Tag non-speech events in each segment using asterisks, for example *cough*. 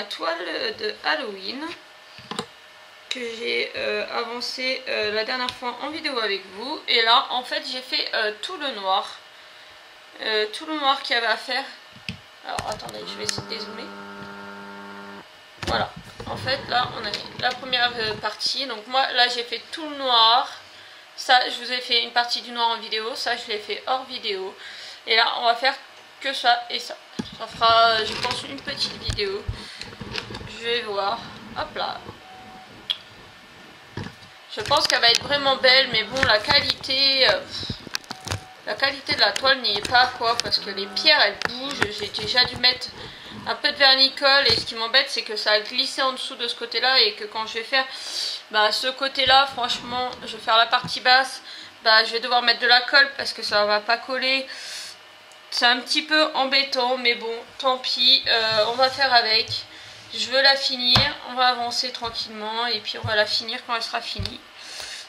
la toile de Halloween que j'ai euh, avancé euh, la dernière fois en vidéo avec vous. Et là, en fait, j'ai fait euh, tout le noir. tout le noir qu'il y avait à faire. Alors, attendez, je vais essayer de dézoomer. Voilà. En fait, là, on a la première partie. Donc, moi, là, j'ai fait tout le noir. Ça, je vous ai fait une partie du noir en vidéo. Ça, je l'ai fait hors vidéo. Et là, on va faire que ça et ça. Ça fera, je pense, une petite vidéo. Je vais voir. Hop là. Je pense qu'elle va être vraiment belle, mais bon, la qualité... Euh, la qualité de la toile n'y est pas, quoi, parce que les pierres, elles bougent. J'ai déjà dû mettre un peu de vernicole, et ce qui m'embête, c'est que ça a glissé en dessous de ce côté-là, et que quand je vais faire bah, ce côté-là, franchement, je vais faire la partie basse, bah, je vais devoir mettre de la colle, parce que ça va pas coller. C'est un petit peu embêtant, mais bon, tant pis, euh, on va faire avec. Je veux la finir, on va avancer tranquillement et puis on va la finir quand elle sera finie.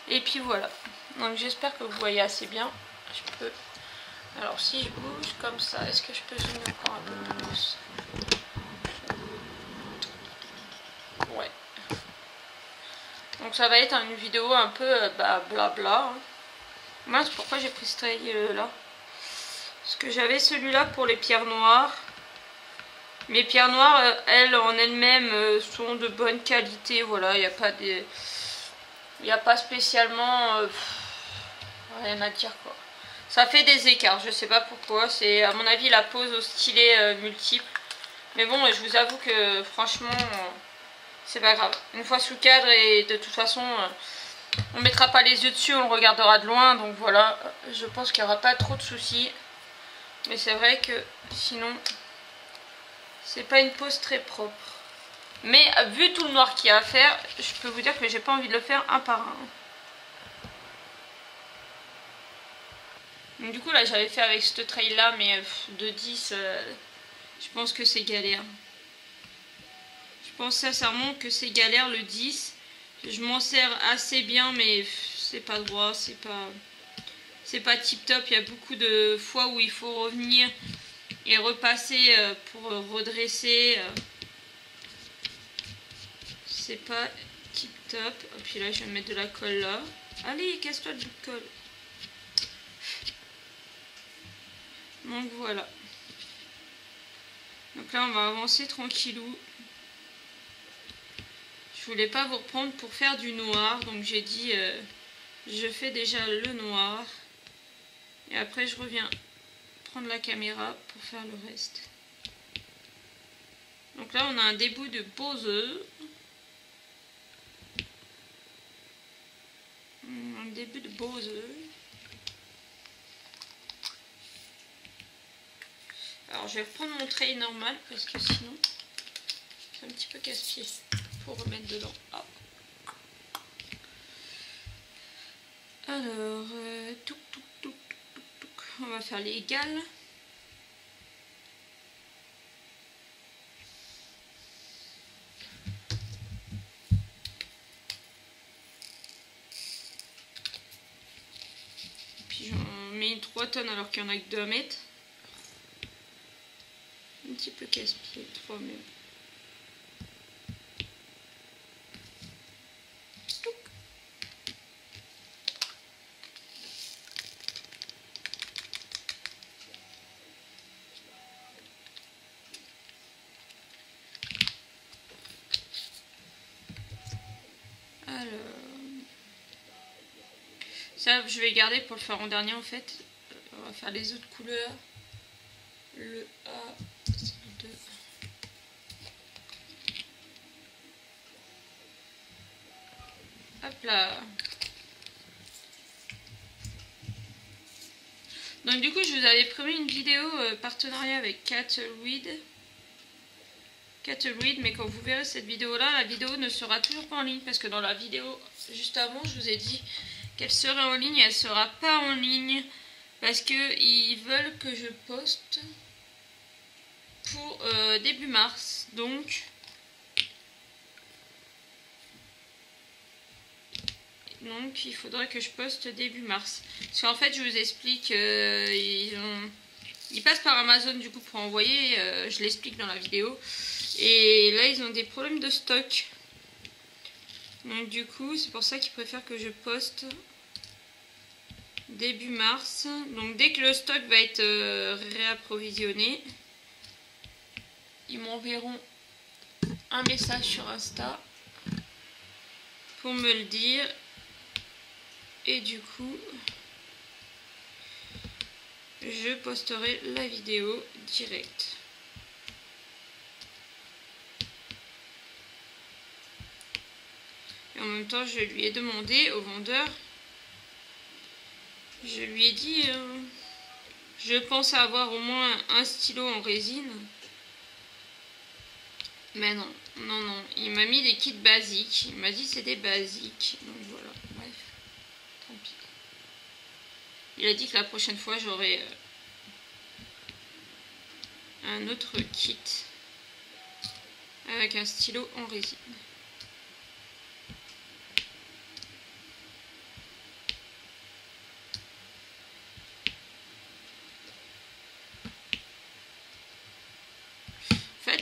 Et puis voilà. Donc j'espère que vous voyez assez bien. Je peux... Alors si je bouge comme ça, est-ce que je peux zoomer encore un peu plus? Ouais. Donc ça va être une vidéo un peu euh, bah, blabla. Hein. Mince, pourquoi j'ai pris ce trait là? Parce que j'avais celui-là pour les pierres noires. Mes pierres noires, euh, elles, en elles-mêmes, euh, sont de bonne qualité. Voilà, il n'y a pas des... Il n'y a pas spécialement... Euh, rien à dire, quoi. Ça fait des écarts, je sais pas pourquoi. C'est, à mon avis, la pose au stylet multiple. Mais bon, je vous avoue que, franchement, c'est pas grave. Une fois sous cadre, et de toute façon... on mettra pas les yeux dessus, on le regardera de loin. Donc voilà, je pense qu'il n'y aura pas trop de soucis. Mais c'est vrai que sinon, c'est pas une pose très propre. Mais vu tout le noir qu'il y a à faire, je peux vous dire que j'ai pas envie de le faire un par un. Donc, du coup là j'avais fait avec ce trail là mais de 10 euh, je pense que c'est galère. Je pense sincèrement que c'est galère le 10. Je m'en sers assez bien mais c'est pas droit, c'est pas c'est pas tip top. Il y a beaucoup de fois où il faut revenir et repasser euh, pour redresser. Euh, c'est pas tip top. Et puis là, je vais mettre de la colle là. Allez, casse-toi de colle. Donc voilà. Donc là, on va avancer tranquillou. Je voulais pas vous reprendre pour faire du noir. Donc j'ai dit, euh, je fais déjà le noir. Et après, je reviens prendre la caméra pour faire le reste. Donc là, on a un début de pose. Un début de pose. Alors, je vais reprendre mon trait normal parce que sinon, c'est un petit peu casse-pied pour remettre dedans. Alors, euh, tout, tout, on va faire les égales. Puis j'en mets 3 tonnes alors qu'il y en a que 2 mètres. Un petit peu casse-pied, 3 mètres. Ça, je vais garder pour le faire en dernier en fait. On va faire les autres couleurs. Le A, le 2. Hop là. Donc du coup, je vous avais promis une vidéo euh, partenariat avec Catleweed. Catleweed, mais quand vous verrez cette vidéo-là, la vidéo ne sera toujours pas en ligne parce que dans la vidéo juste avant, je vous ai dit qu'elle serait en ligne, elle sera pas en ligne parce qu'ils veulent que je poste pour euh, début mars. Donc, donc il faudrait que je poste début mars. Parce qu'en fait, je vous explique, euh, ils, passent par Amazon du coup pour envoyer, euh, je l'explique dans la vidéo. Et là, ils ont des problèmes de stock. Donc du coup, c'est pour ça qu'ils préfèrent que je poste début mars. Donc dès que le stock va être euh, réapprovisionné, ils m'enverront un message sur Insta pour me le dire. Et du coup, je posterai la vidéo directe. Et en même temps, je lui ai demandé au vendeur, je lui ai dit, euh, je pense avoir au moins un stylo en résine. Mais non, non, non. Il m'a mis des kits basiques. Il m'a dit c'est des basiques. Donc voilà, bref. Tant pis. Il a dit que la prochaine fois j'aurai euh, un autre kit avec un stylo en résine.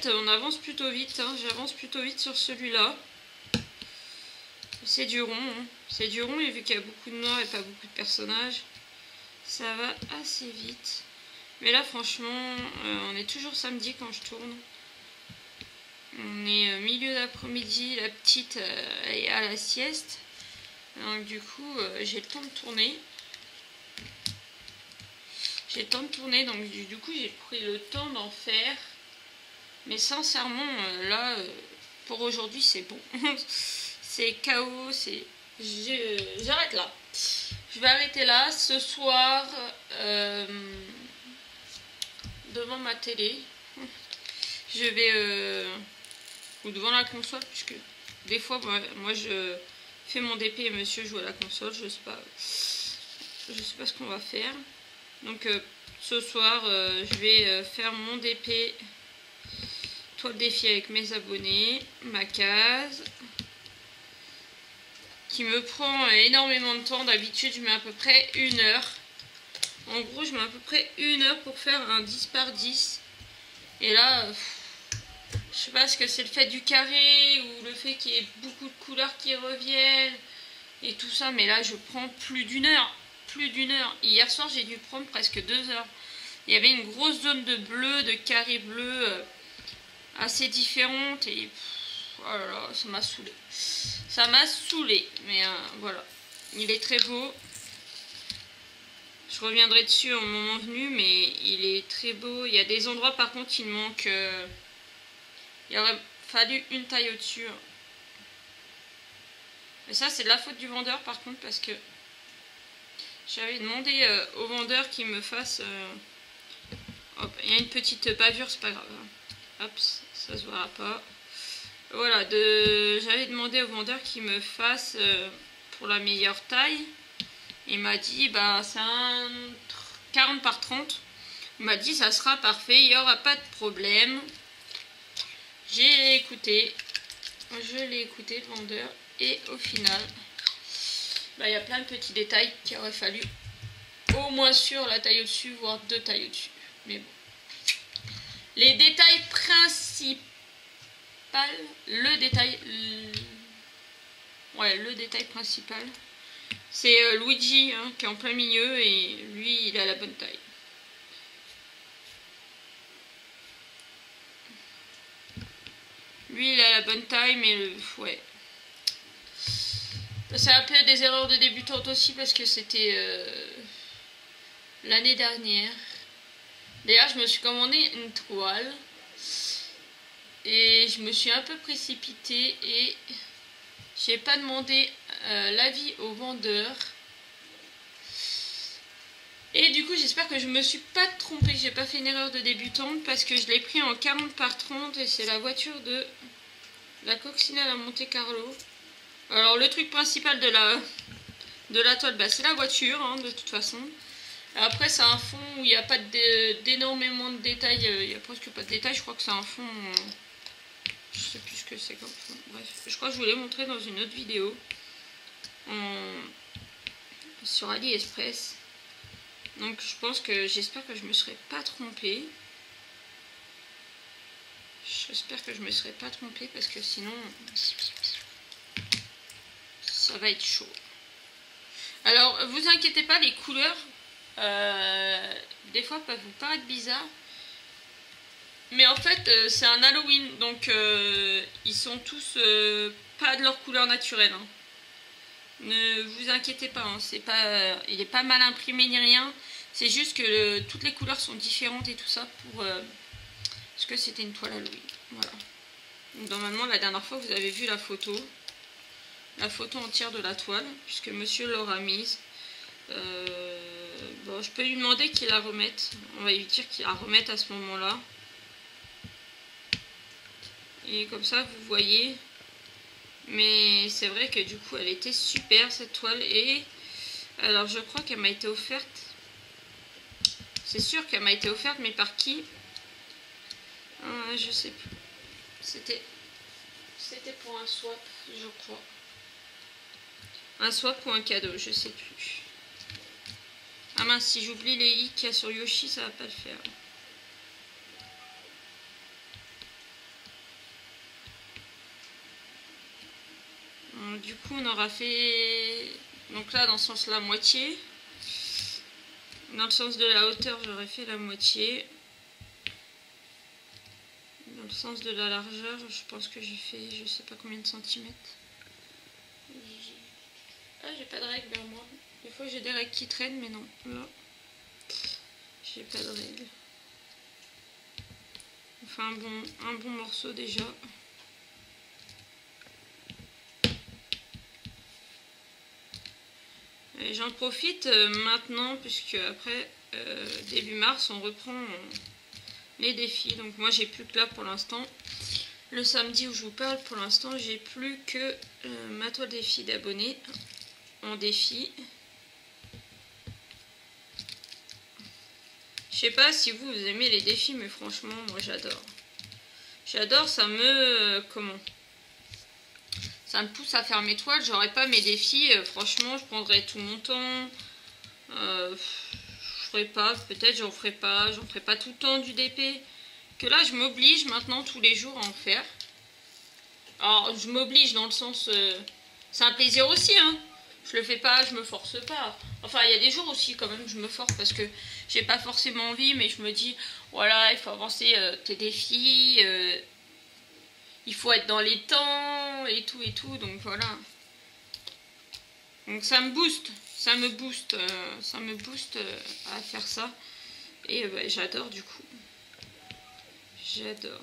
On avance plutôt vite. Hein. J'avance plutôt vite sur celui-là. C'est du rond. Hein. C'est du rond et vu qu'il y a beaucoup de noirs et pas beaucoup de personnages, ça va assez vite. Mais là, franchement, euh, on est toujours samedi quand je tourne. On est euh, milieu d'après-midi, la petite euh, est à la sieste. Donc du coup, j'ai le temps de tourner. J'ai le temps de tourner, donc du coup, j'ai pris le temps d'en faire. Mais sincèrement, euh, là, euh, pour aujourd'hui, c'est bon. *laughs* c'est chaos, c'est... J'arrête là. Je vais arrêter là. Ce soir, euh, devant ma télé, *laughs* je vais... ou devant la console, puisque des fois, moi, je fais mon DP et monsieur joue à la console. Je sais pas... Je sais pas ce qu'on va faire. Donc, ce soir, je vais faire mon DP toi le défi avec mes abonnés, ma case, qui me prend énormément de temps. D'habitude, je mets à peu près une heure. En gros, je mets à peu près une heure pour faire un 10 par 10. Et là, je sais pas ce que c'est le fait du carré ou le fait qu'il y ait beaucoup de couleurs qui reviennent et tout ça. Mais là, je prends plus d'une heure. Plus d'une heure. Hier soir, j'ai dû prendre presque deux heures. Il y avait une grosse zone de bleu, de carré bleu euh, assez différentes et oh là là, ça m'a saoulé. Ça m'a saoulé, mais euh, voilà. Il est très beau. Je reviendrai dessus au moment venu, mais il est très beau. Il y a des endroits par contre il manque. Euh, il aurait fallu une taille au-dessus. Et ça c'est de la faute du vendeur par contre parce que j'avais demandé euh, au vendeur qu'il me fasse. Hop, il y a une petite bavure, c'est pas grave. Hop, ça se voit pas. Voilà, j'avais demandé au vendeur qu'il me fasse euh, pour la meilleure taille. Il m'a dit, bah c'est un 40 par 30. Il m'a dit, ça sera parfait, il n'y aura pas de problème. J'ai écouté, je l'ai écouté le vendeur. Et au final, bah, il y a plein de petits détails qu'il aurait fallu au moins sur la taille au-dessus, voire deux tailles au-dessus. Mais bon. Les détails principaux, le détail, ouais, le détail principal, c'est euh, Luigi hein, qui est en plein milieu et lui, il a la bonne taille. Lui, il a la bonne taille, mais le, ouais. C'est un peu des erreurs de débutante aussi parce que c'était euh, l'année dernière. D'ailleurs, je me suis commandé une toile. Et je me suis un peu précipitée et j'ai pas demandé euh, l'avis au vendeur. Et du coup, j'espère que je me suis pas trompée, j'ai pas fait une erreur de débutante parce que je l'ai pris en 40 par 30 et c'est la voiture de la coccinelle à Monte Carlo. Alors, le truc principal de la, de la toile, bah, c'est la voiture, hein, de toute façon. Après, c'est un fond où il n'y a pas d'énormément de, détails. Euh, il n'y a presque pas de détails. Je crois que c'est un fond. Euh, je sais plus ce que c'est comme fond. Bref, je crois que je vous l'ai montré dans une autre vidéo. Sur AliExpress. Donc, je pense que j'espère que je me serai pas trompée. J'espère que je me serai pas trompée parce que sinon ça va être chaud. Alors, vous inquiétez pas, les couleurs, euh, des fois peuvent vous paraître bizarres. Mais en fait, euh, c'est un Halloween, donc euh, ils sont tous pas de leur couleur naturelle. Hein. Ne vous inquiétez pas, hein, c'est pas, il n'est pas mal imprimé ni rien. C'est juste que toutes les couleurs sont différentes et tout ça pour... parce que c'était une toile Halloween. Voilà. Normalement, la dernière fois, vous avez vu la photo la photo entière de la toile, puisque monsieur l'aura mise. Euh, bon, je peux lui demander qu'il la remette. On va lui dire qu'il la remette à ce moment-là. Et comme ça, vous voyez. Mais c'est vrai que du coup, elle était super cette toile. Et alors, je crois qu'elle m'a été offerte. C'est sûr qu'elle m'a été offerte, mais par qui? Euh, Je sais plus. C'était c'était pour un swap, je crois. Un swap ou un cadeau, je sais plus. Ah mince, si j'oublie les i qu'il y a sur Yoshi, ça va pas le faire. Du coup, on aura fait... Donc là, dans ce sens-là, moitié. Dans le sens de la hauteur, j'aurais fait la moitié. Dans le sens de la largeur, je pense que j'ai fait je sais pas combien de centimètres. Ah, j'ai pas de règles moi. Des fois, j'ai des règles qui traînent, mais non. Là, j'ai pas de règles. Enfin, un bon, un bon morceau déjà. J'en profite euh, maintenant, puisque après, euh, début mars, on reprend euh, les défis. Donc moi, j'ai plus que là pour l'instant. Le samedi où je vous parle, pour l'instant, j'ai plus que ma toile défi d'abonnés en défi. Je sais pas si vous, aimez les défis, mais franchement, moi j'adore. J'adore, ça me... comment? Ça me pousse à faire mes toiles. J'aurais pas mes défis, euh, franchement, je prendrais tout mon temps. Euh, je ferai pas, peut-être j'en ferai pas. J'en ferai pas tout le temps du DP. Que là, je m'oblige maintenant tous les jours à en faire. Alors, je m'oblige dans le sens... Euh, c'est un plaisir aussi, hein je le fais pas, je me force pas. Enfin, il y a des jours aussi quand même, je me force parce que j'ai pas forcément envie, mais je me dis, voilà, il faut avancer euh, tes défis, euh, il faut être dans les temps et tout et tout, donc voilà. Donc ça me booste, ça me booste, euh, ça me booste à faire ça. Et bah, j'adore du coup. J'adore.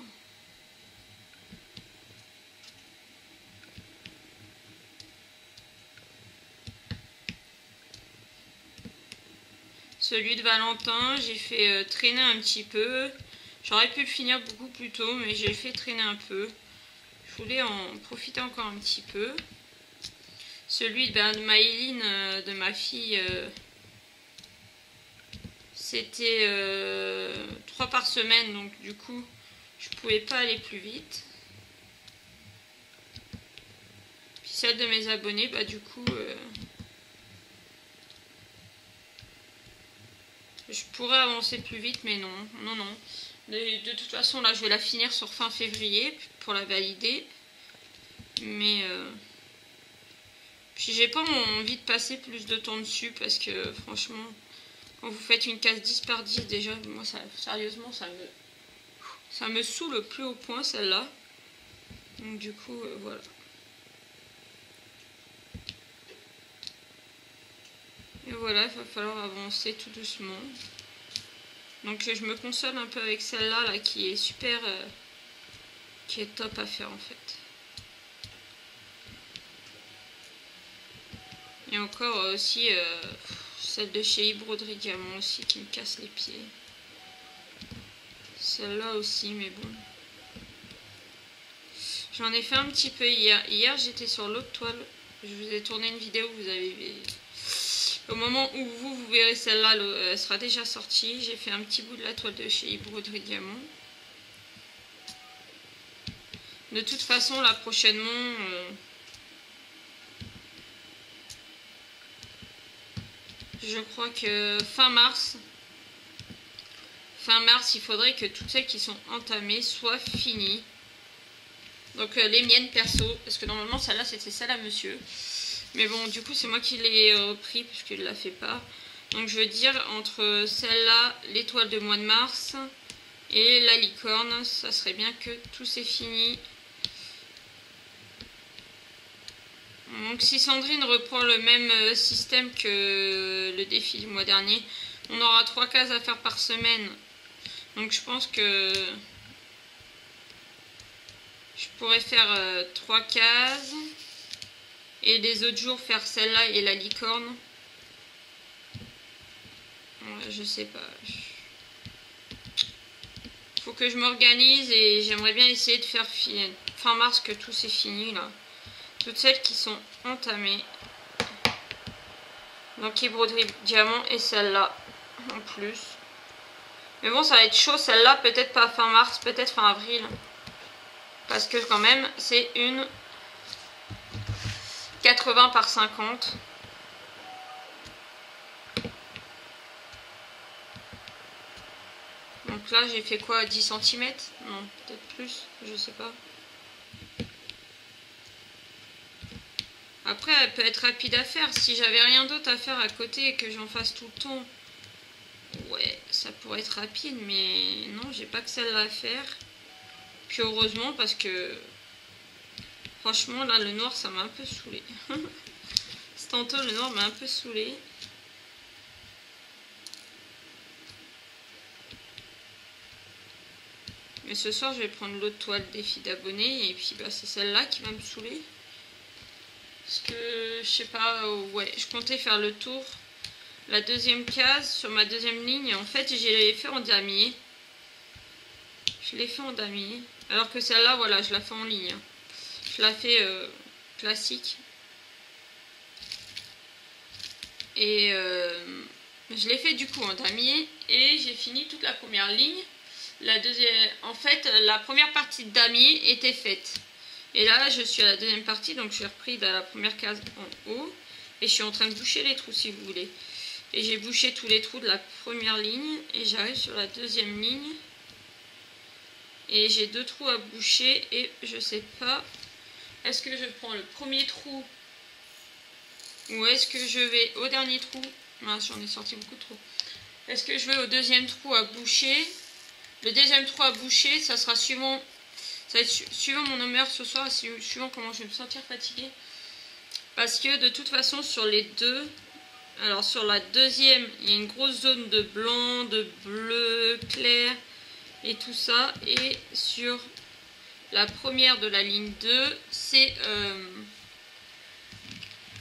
Celui de Valentin, j'ai fait euh, traîner un petit peu. J'aurais pu le finir beaucoup plus tôt, mais j'ai fait traîner un peu. Je voulais en profiter encore un petit peu. Celui de, ben, de Maëline, euh, de ma fille, euh, c'était 3 par semaine, donc du coup, je pouvais pas aller plus vite. Puis celle de mes abonnés, bah du coup... Je pourrais avancer plus vite, mais non, non, non. De, toute façon, là, je vais la finir sur fin février pour la valider. Mais... Euh, puis j'ai pas envie de passer plus de temps dessus parce que franchement, quand vous faites une case 10 par 10 déjà, moi ça, sérieusement ça me, ça me saoule plus au point celle-là. Donc du coup, euh, voilà. Et voilà, il va falloir avancer tout doucement. Donc je me console un peu avec celle-là là, qui est super, euh, qui est top à faire en fait. Et encore euh, aussi euh, celle de chez Broderie Diamant aussi qui me casse les pieds. Celle-là aussi, mais bon. J'en ai fait un petit peu hier. Hier, j'étais sur l'autre toile. Je vous ai tourné une vidéo, vous avez au moment où vous, vous verrez celle-là, elle sera déjà sortie. J'ai fait un petit bout de la toile de chez Broderie Diamant. De toute façon, là, prochainement... Euh, je crois que fin mars... fin mars, il faudrait que toutes celles qui sont entamées soient finies. Donc euh, les miennes perso, parce que normalement celle-là c'était celle à monsieur. Mais bon, du coup c'est moi qui l'ai repris puisqu'il ne la fait pas. Donc je veux dire entre celle-là, l'étoile de mois de mars et la licorne, ça serait bien que tout c'est fini. Donc si Sandrine reprend le même euh, système que le défi du mois dernier, on aura trois cases à faire par semaine. Donc je pense que je pourrais faire euh, trois cases et les autres jours faire celle-là et la licorne. je sais pas. Faut que je m'organise et j'aimerais bien essayer de faire fin mars que tout c'est fini là. Toutes celles qui sont entamées. Donc les broderies diamant et celle-là en plus. Mais bon, ça va être chaud celle-là, peut-être pas fin mars, peut-être fin avril. Parce que quand même, c'est une 80 par 50. Donc là, j'ai fait quoi 10 cm Non, peut-être plus, je sais pas. Après, elle peut être rapide à faire. Si j'avais rien d'autre à faire à côté et que j'en fasse tout le temps, ouais, ça pourrait être rapide. Mais non, j'ai pas que celle-là à faire. Puis heureusement parce que franchement là le noir ça m'a un peu saoulé. *laughs* tantôt le noir m'a un peu saoulé. Mais ce soir je vais prendre l'autre toile défi d'abonnés et puis bah, c'est celle-là qui va me saouler. Parce que je sais pas, ouais, je comptais faire le tour. La deuxième case sur ma deuxième ligne, en fait j'ai fait en damier. Je l'ai fait en damier. Alors que celle-là, voilà, je la fais en ligne. Fais euh, classique. Et euh, je l'ai fait du coup en damier. Et j'ai fini toute la première ligne. La deuxième, en fait, la première partie de damier était faite. Et là, je suis à la deuxième partie, donc j'ai repris la première case en haut. Et je suis en train de boucher les trous, si vous voulez. Et j'ai bouché tous les trous de la première ligne. Et j'arrive sur la deuxième ligne. Et j'ai deux trous à boucher et je sais pas. Est-ce que je prends le premier trou ou est-ce que je vais au dernier trou? J'en ai sorti beaucoup trop. Est-ce que je vais au deuxième trou à boucher? Le deuxième trou à boucher, ça sera suivant, ça va être suivant mon humeur ce soir, suivant comment je vais me sentir fatiguée. Parce que de toute façon, sur les deux, alors sur la deuxième, il y a une grosse zone de blanc, de bleu clair et tout ça. Et sur la première de la ligne 2, c'est euh,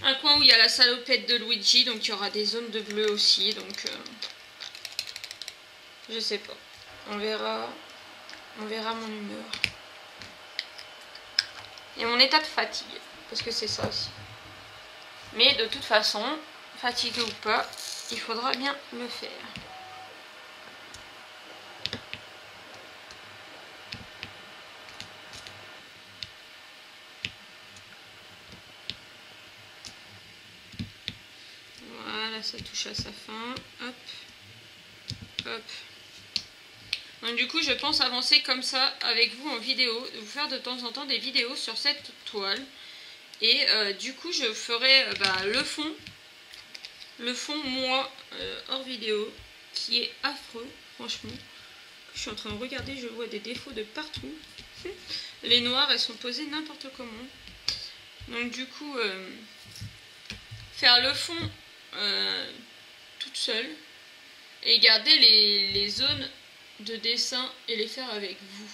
un coin où il y a la salopette de Luigi, donc il y aura des zones de bleu aussi, donc euh, je sais pas. On verra, on verra mon humeur. Et mon état de fatigue, parce que c'est ça aussi. Mais de toute façon, fatigué ou pas, il faudra bien le faire. ça touche à sa fin. Hop. Hop. Donc du coup, je pense avancer comme ça avec vous en vidéo, vous faire de temps en temps des vidéos sur cette toile. Et euh, du coup, je ferai euh, bah, le fond, le fond moi euh, hors vidéo, qui est affreux, franchement. Je suis en train de regarder, je vois des défauts de partout. *laughs* Les noirs, elles sont posées n'importe comment. Donc du coup, faire le fond toute seule et garder les, zones de dessin et les faire avec vous.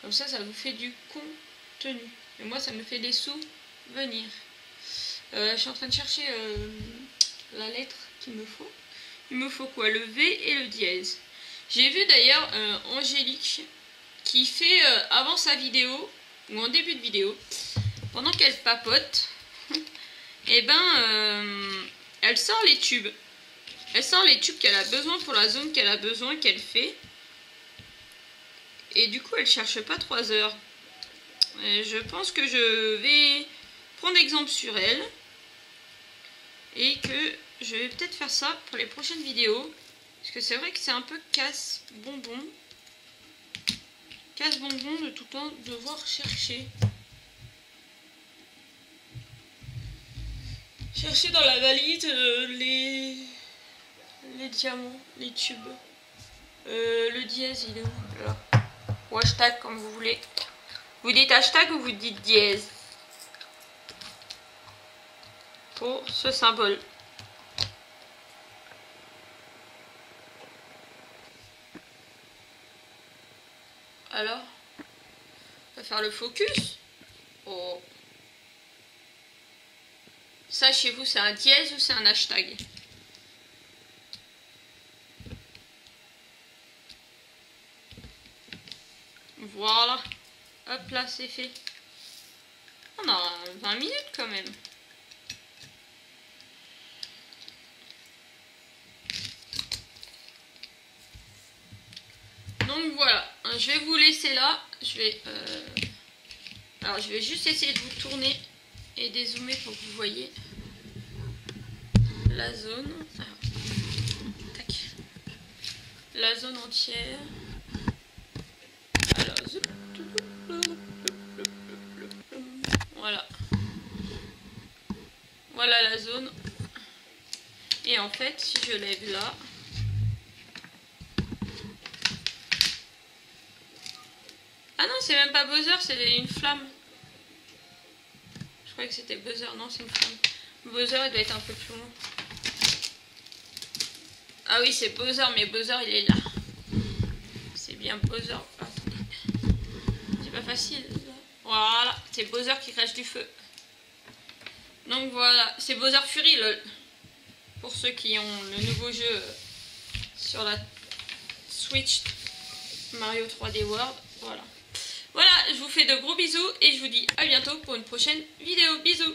Comme ça, ça vous fait du contenu. Et moi, ça me fait des souvenirs. Euh, je suis en train de chercher euh, la lettre qu'il me faut. Il me faut quoi? Le V et le dièse. J'ai vu d'ailleurs Angélique qui fait avant sa vidéo, ou en début de vidéo, pendant qu'elle papote, et *laughs* eh ben, euh, elle sort les tubes. Elle sort les tubes qu'elle a besoin pour la zone qu'elle a besoin, qu'elle fait. Et du coup, elle cherche pas 3 heures. je pense que je vais prendre exemple sur elle. Et que je vais peut-être faire ça pour les prochaines vidéos. Parce que c'est vrai que c'est un peu casse-bonbon. Casse-bonbon de tout le temps devoir chercher. Chercher dans la valise euh, les... les diamants, les tubes. Euh, le dièse, il est où? Là. Ou hashtag, comme vous voulez. Vous dites hashtag ou vous dites dièse? Pour ce symbole. Alors? On va faire le focus? Oh ça, chez vous, c'est un dièse ou c'est un hashtag Voilà. Hop là, c'est fait. On a 20 minutes quand même. Donc voilà, je vais vous laisser là. Je vais, euh, alors je vais juste essayer de vous tourner et dézoomer pour que vous voyez la zone. La zone entière. Voilà. Voilà la zone. Et en fait, si je lève là, Ah non, c'est même pas buzzer, c'est une flamme. Que c'était buzzer, non, c'est une flamme. Buzzer, il doit être un peu plus long. Ah oui, c'est buzzer, mais buzzer, il est là. C'est bien. Attendez. C'est pas facile. Voilà, c'est Bowser qui crache du feu. Donc voilà, c'est Bowser Fury, le... pour ceux qui ont le nouveau jeu sur la Switch Mario 3D World. Voilà. Voilà, je vous fais de gros bisous et je vous dis à bientôt pour une prochaine vidéo. Bisous